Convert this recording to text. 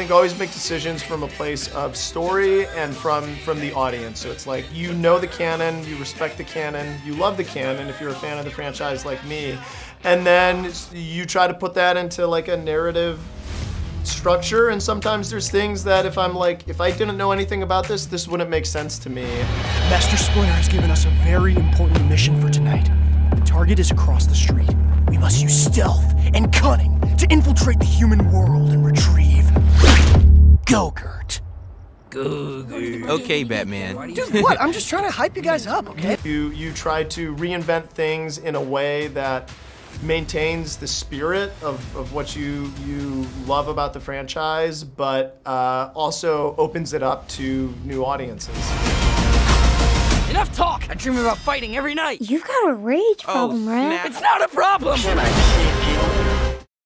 think always make decisions from a place of story and from from the audience. So it's like you know the canon, you respect the canon, you love the canon if you're a fan of the franchise like me, and then you try to put that into like a narrative structure and sometimes there's things that if I'm like if I didn't know anything about this this wouldn't make sense to me. Master Splinter has given us a very important mission for tonight. The target is across the street. We must use stealth and cunning to infiltrate the human world and retrieve Gogurt. Okay, Batman. Dude, what? I'm just trying to hype you guys up, okay? You you try to reinvent things in a way that maintains the spirit of, of what you you love about the franchise, but uh, also opens it up to new audiences. Enough talk! I dream about fighting every night! You've got a rage problem, right? It's not a problem!